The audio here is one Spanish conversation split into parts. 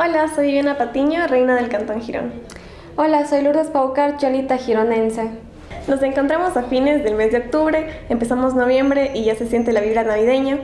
Hola, soy Viviana Patiño, reina del Cantón Girón. Hola, soy Lourdes Paucar, cholita gironense. Nos encontramos a fines del mes de octubre, empezamos noviembre y ya se siente la vibra navideña,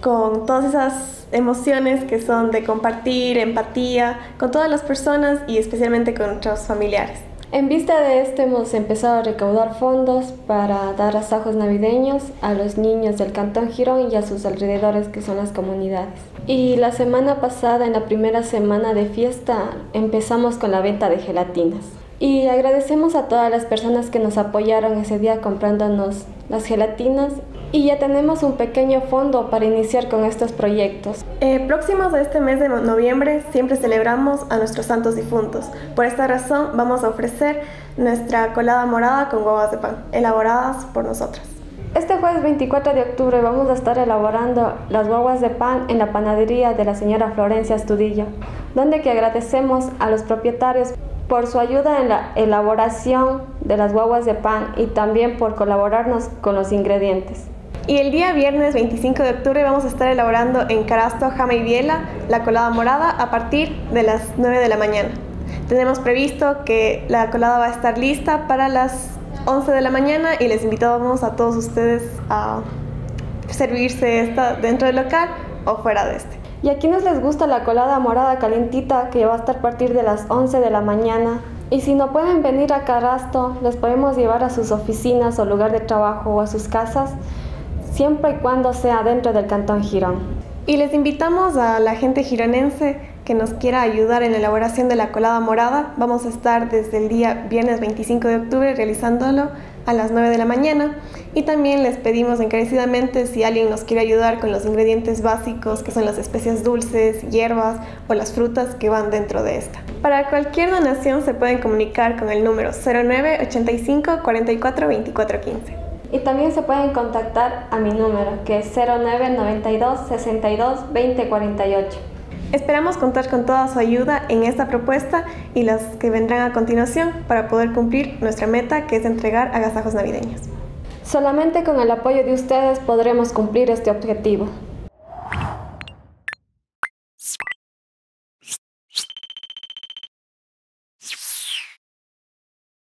con todas esas emociones que son de compartir, empatía con todas las personas y especialmente con nuestros familiares. En vista de esto hemos empezado a recaudar fondos para dar asajos navideños a los niños del Cantón Girón y a sus alrededores que son las comunidades. Y la semana pasada, en la primera semana de fiesta, empezamos con la venta de gelatinas. Y agradecemos a todas las personas que nos apoyaron ese día comprándonos las gelatinas y ya tenemos un pequeño fondo para iniciar con estos proyectos. Eh, próximos a este mes de noviembre siempre celebramos a nuestros santos difuntos. Por esta razón vamos a ofrecer nuestra colada morada con guavas de pan, elaboradas por nosotras. Este jueves 24 de octubre vamos a estar elaborando las guaguas de pan en la panadería de la señora Florencia Estudillo, donde que agradecemos a los propietarios por su ayuda en la elaboración de las guaguas de pan y también por colaborarnos con los ingredientes. Y el día viernes 25 de octubre vamos a estar elaborando en Carasto, Jama y Biela la colada morada a partir de las 9 de la mañana. Tenemos previsto que la colada va a estar lista para las 11 de la mañana y les invitamos a todos ustedes a servirse esta dentro del local o fuera de este. Y a quienes les gusta la colada morada calientita que va a estar a partir de las 11 de la mañana. Y si no pueden venir a Carasto, les podemos llevar a sus oficinas o lugar de trabajo o a sus casas, siempre y cuando sea dentro del Cantón Girón. Y les invitamos a la gente gironense que nos quiera ayudar en la elaboración de la colada morada. Vamos a estar desde el día viernes 25 de octubre realizándolo a las 9 de la mañana y también les pedimos encarecidamente si alguien nos quiere ayudar con los ingredientes básicos que son las especias dulces, hierbas o las frutas que van dentro de esta. Para cualquier donación se pueden comunicar con el número 09 85 44 24 15. Y también se pueden contactar a mi número que es 09 92 62 20 48. Esperamos contar con toda su ayuda en esta propuesta y las que vendrán a continuación para poder cumplir nuestra meta que es entregar agasajos navideños. Solamente con el apoyo de ustedes podremos cumplir este objetivo.